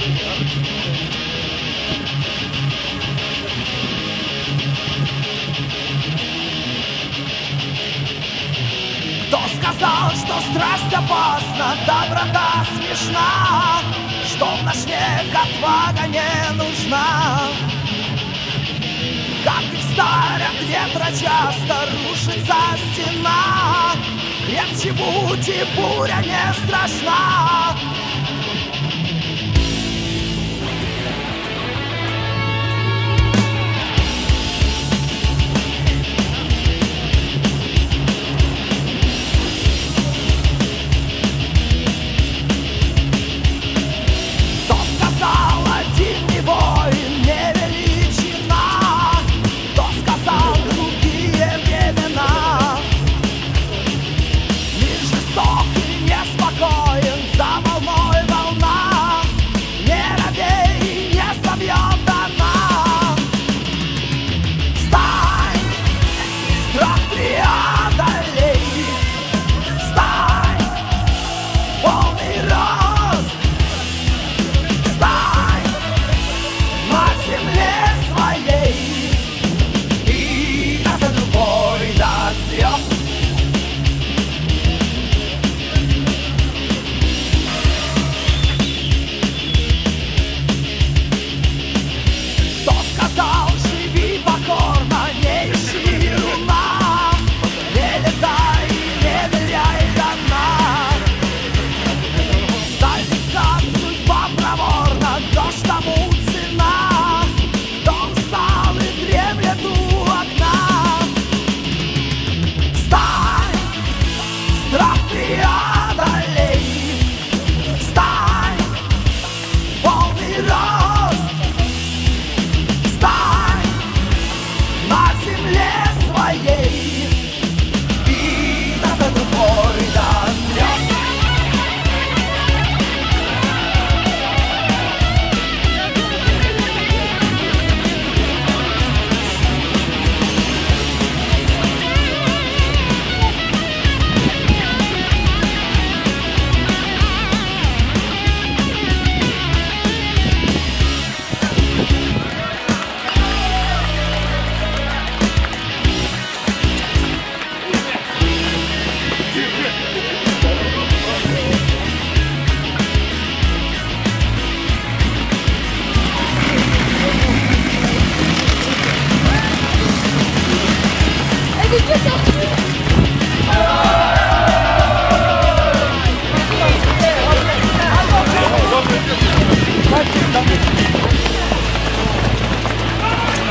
Кто сказал, что страсть опасна, доброта смешна, Что в наш век отвага не нужна? Как и в сталь от ветра часто рушится стена, Крепче будь и буря не страшна.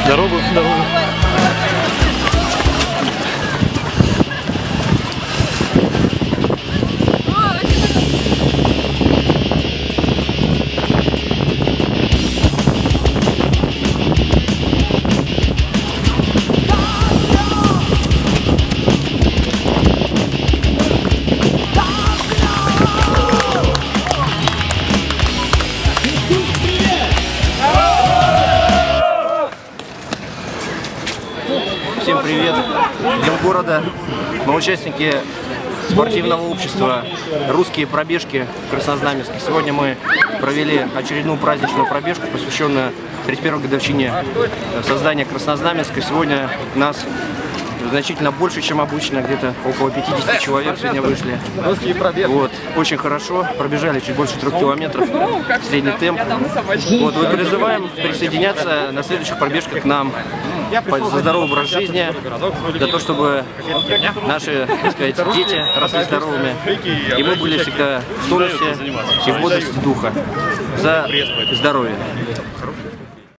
여러분, 여러분. Днем города. Мы участники спортивного общества «Русские пробежки» в Краснознаменске. Сегодня мы провели очередную праздничную пробежку, посвященную 31-й годовщине создания Краснознаменска. Сегодня нас значительно больше, чем обычно, где-то около 50 человек сегодня вышли. Вот, очень хорошо, пробежали чуть больше трех километров, средний темп. Вот, мы призываем присоединяться на следующих пробежках к нам за здоровый образ жизни, для того, чтобы наши, так сказать, дети росли здоровыми, и мы были всегда в тонусе и в бодрости духа. За здоровье.